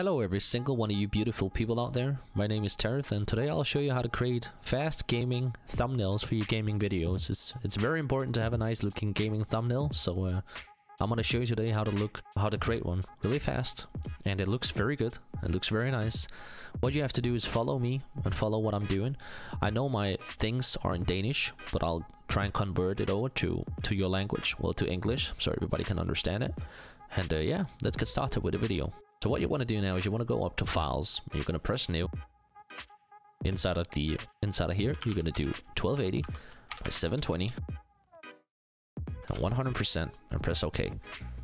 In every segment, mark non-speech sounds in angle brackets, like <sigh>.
Hello every single one of you beautiful people out there, my name is Tereith and today I'll show you how to create fast gaming thumbnails for your gaming videos. It's, it's very important to have a nice looking gaming thumbnail, so uh, I'm gonna show you today how to look, how to create one really fast and it looks very good, it looks very nice. What you have to do is follow me and follow what I'm doing. I know my things are in Danish, but I'll try and convert it over to, to your language, well to English, so everybody can understand it. And uh, yeah, let's get started with the video. So what you want to do now is you want to go up to files. You're going to press new. Inside of the inside of here, you're going to do 1280 by 720 and 100% and press OK.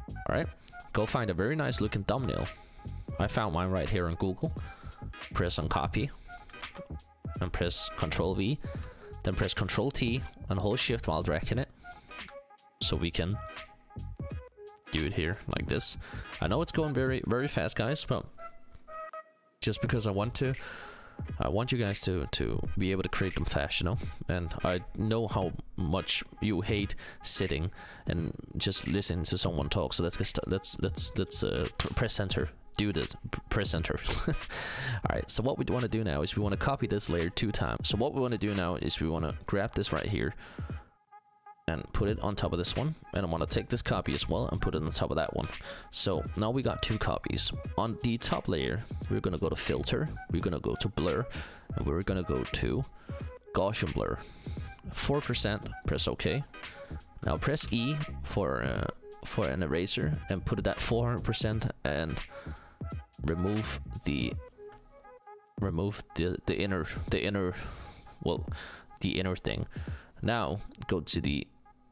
All right, go find a very nice looking thumbnail. I found mine right here on Google. Press on copy and press Control V. Then press Control T and hold Shift while dragging it, so we can do it here like this. I know it's going very, very fast, guys, but just because I want to, I want you guys to to be able to create them fast, you know. And I know how much you hate sitting and just listening to someone talk. So let's get started. Let's let's let's uh, press enter. Do this. Press enter. <laughs> All right. So what we want to do now is we want to copy this layer two times. So what we want to do now is we want to grab this right here and put it on top of this one and I want to take this copy as well and put it on top of that one. So now we got two copies. On the top layer we're gonna go to filter we're gonna go to blur and we're gonna go to Gaussian blur. 4% press OK. Now press E for uh, for an eraser and put it at 400% and remove the remove the the inner the inner well the inner thing. Now go to the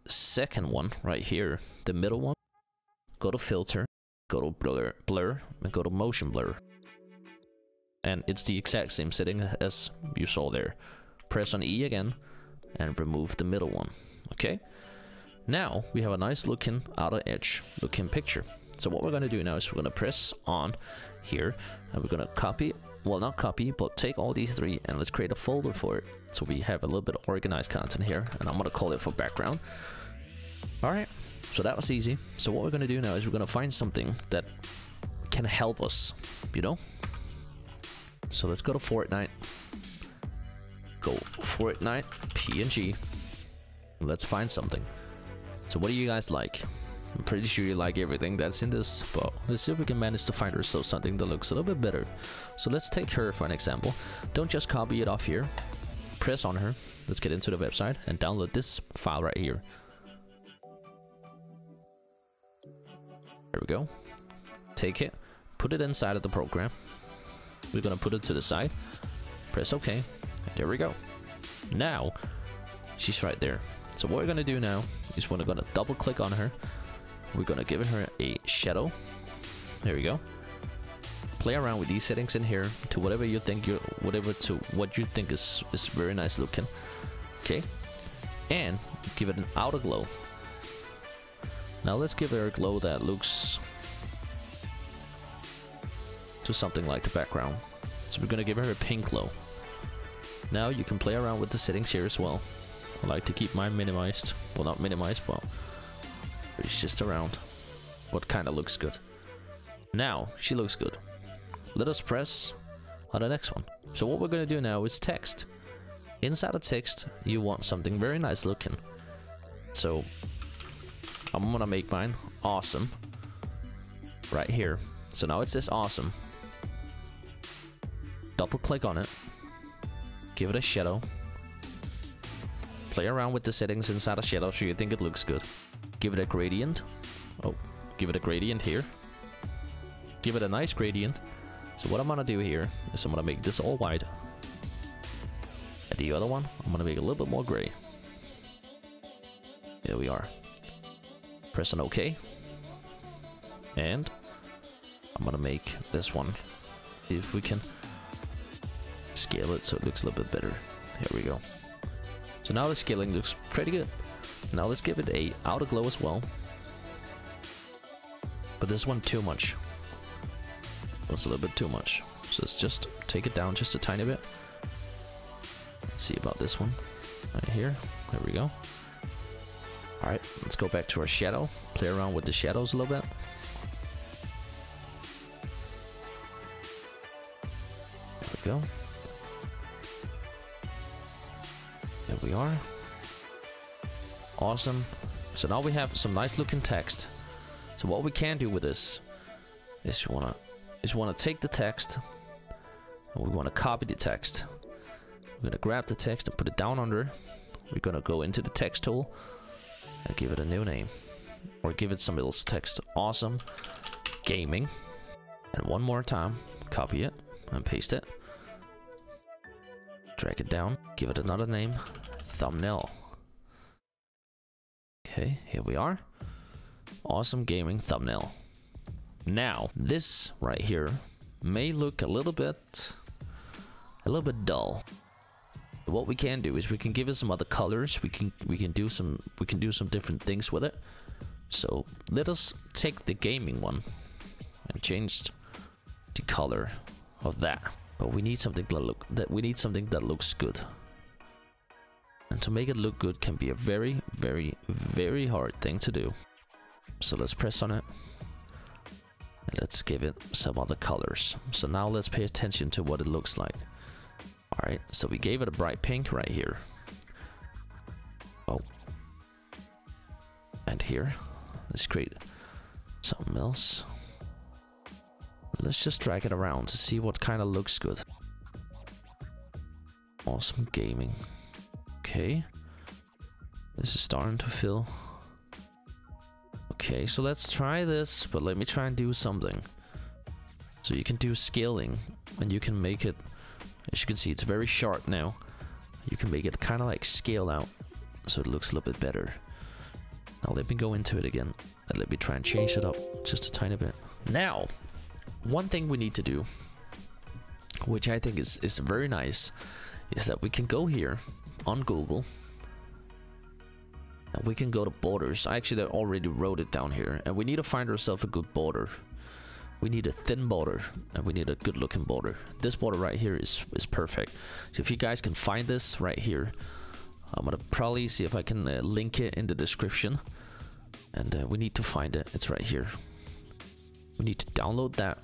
second one right here, the middle one, go to filter, go to blur, blur, and go to motion blur. And it's the exact same setting as you saw there. Press on E again and remove the middle one. Okay. Now we have a nice looking outer edge looking picture. So what we're going to do now is we're going to press on here and we're going to copy, well not copy, but take all these three and let's create a folder for it. So we have a little bit of organized content here and I'm going to call it for background. Alright, so that was easy. So what we're going to do now is we're going to find something that can help us, you know? So let's go to Fortnite. Go Fortnite, PNG. Let's find something. So what do you guys like? I'm pretty sure you like everything that's in this, but let's see if we can manage to find ourselves something that looks a little bit better. So let's take her for an example. Don't just copy it off here. Press on her. Let's get into the website and download this file right here. There we go. Take it, put it inside of the program. We're gonna put it to the side. Press OK. There we go. Now, she's right there. So what we're gonna do now is we're gonna double click on her. We're gonna give her a shadow. There we go. Play around with these settings in here to whatever you think you whatever to what you think is is very nice looking. Okay. And give it an outer glow. Now let's give her a glow that looks to something like the background. So we're gonna give her a pink glow. Now you can play around with the settings here as well. I like to keep mine minimized. Well, not minimized, but it's just around. What kind of looks good. Now, she looks good. Let us press on the next one. So what we're gonna do now is text. Inside of text, you want something very nice looking. So I'm gonna make mine awesome right here. So now it says awesome. Double click on it. Give it a shadow. Play around with the settings inside of shadow so you think it looks good. Give it a gradient. Oh, give it a gradient here. Give it a nice gradient. So what I'm gonna do here is I'm gonna make this all white. And the other one, I'm gonna make a little bit more gray. There we are press on OK. And I'm gonna make this one. If we can scale it so it looks a little bit better. Here we go. So now the scaling looks pretty good. Now let's give it a outer glow as well. But this one too much. It's a little bit too much. So let's just take it down just a tiny bit. Let's see about this one. Right here. There we go. Alright, let's go back to our shadow. Play around with the shadows a little bit. There we go. There we are. Awesome. So now we have some nice looking text. So what we can do with this is you wanna is you wanna take the text and we wanna copy the text. We're gonna grab the text and put it down under. We're gonna go into the text tool and give it a new name. Or give it some else text. Awesome. Gaming. And one more time, copy it and paste it. Drag it down, give it another name, thumbnail. Okay, here we are. Awesome gaming thumbnail. Now, this right here may look a little bit, a little bit dull. What we can do is we can give it some other colors. We can we can do some we can do some different things with it. So let us take the gaming one and change the color of that. But we need something that look that we need something that looks good. And to make it look good can be a very, very, very hard thing to do. So let's press on it. And let's give it some other colors. So now let's pay attention to what it looks like. Alright, so we gave it a bright pink right here. Oh. And here. Let's create something else. Let's just drag it around to see what kind of looks good. Awesome gaming. Okay. This is starting to fill. Okay, so let's try this, but let me try and do something. So you can do scaling, and you can make it, as you can see, it's very sharp now. You can make it kind of like scale out, so it looks a little bit better. Now let me go into it again, and let me try and change it up just a tiny bit. Now, one thing we need to do, which I think is, is very nice, is that we can go here on Google. And we can go to borders. I actually already wrote it down here. And we need to find ourselves a good border. We need a thin border and we need a good looking border. This border right here is, is perfect. So if you guys can find this right here, I'm gonna probably see if I can uh, link it in the description. And uh, we need to find it. It's right here. We need to download that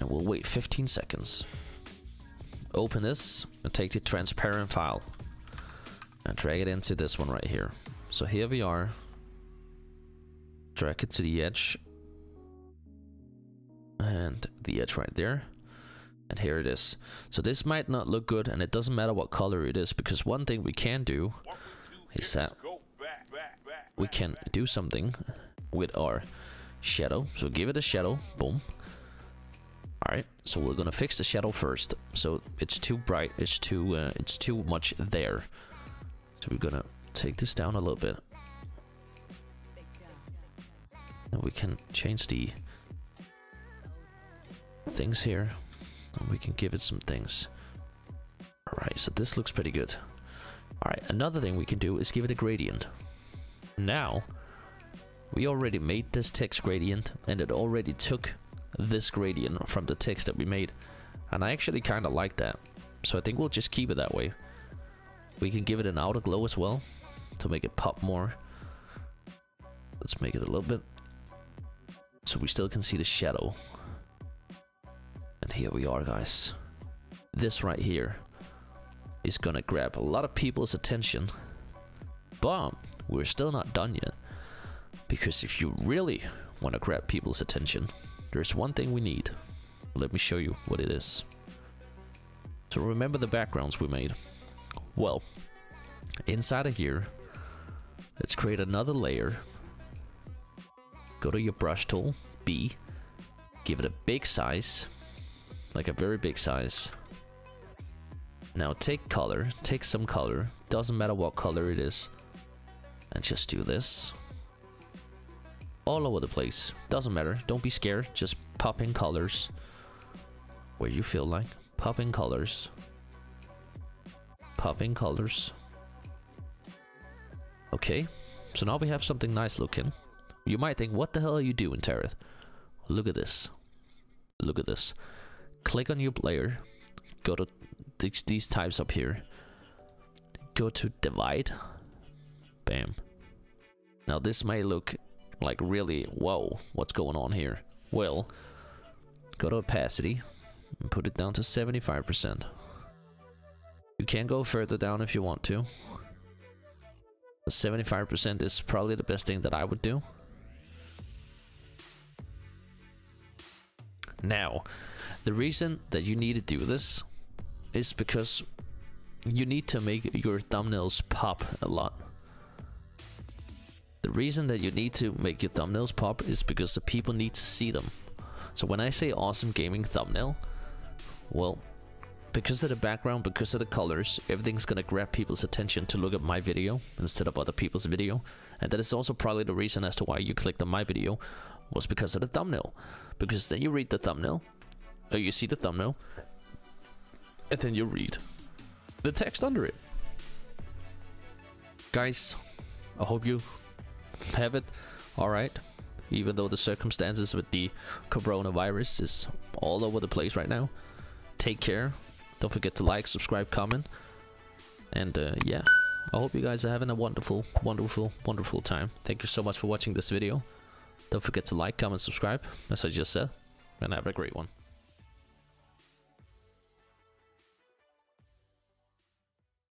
and we'll wait 15 seconds. Open this and take the transparent file and drag it into this one right here. So here we are. Drag it to the edge. And the edge right there. And here it is. So this might not look good and it doesn't matter what color it is because one thing we can do is that we can do something with our shadow. So give it a shadow. Boom. Alright, so we're gonna fix the shadow first. So it's too bright, it's too uh, it's too much there. So we're gonna take this down a little bit. And we can change the things here. And we can give it some things. Alright, so this looks pretty good. Alright, another thing we can do is give it a gradient. Now, we already made this text gradient and it already took this gradient from the text that we made. And I actually kind of like that. So I think we'll just keep it that way. We can give it an outer glow as well to make it pop more. Let's make it a little bit. So we still can see the shadow. And here we are, guys. This right here is gonna grab a lot of people's attention. But we're still not done yet. Because if you really want to grab people's attention, there's one thing we need. Let me show you what it is. So remember the backgrounds we made. Well, inside of here, let's create another layer. Go to your brush tool, B, give it a big size, like a very big size. Now take color, take some color, doesn't matter what color it is, and just do this all over the place. Doesn't matter. Don't be scared. Just pop in colors where you feel like. Pop in colors. Pop in colors. Okay, so now we have something nice looking. You might think, what the hell are you doing, Tereith? Look at this. Look at this. Click on your player. Go to these, these types up here. Go to divide. Bam. Now this may look like really, whoa, what's going on here? Well, go to opacity, and put it down to 75%. You can go further down if you want to. 75% is probably the best thing that I would do. Now, the reason that you need to do this is because you need to make your thumbnails pop a lot. The reason that you need to make your thumbnails pop is because the people need to see them. So when I say awesome gaming thumbnail, well, because of the background, because of the colors, everything's gonna grab people's attention to look at my video instead of other people's video. And that is also probably the reason as to why you clicked on my video was because of the thumbnail. Because then you read the thumbnail, or you see the thumbnail, and then you read the text under it. Guys, I hope you have it alright. Even though the circumstances with the coronavirus is all over the place right now. Take care. Don't forget to like, subscribe, comment. And uh, yeah, I hope you guys are having a wonderful, wonderful, wonderful time. Thank you so much for watching this video. Don't forget to like, comment, subscribe, as I just said. And have a great one.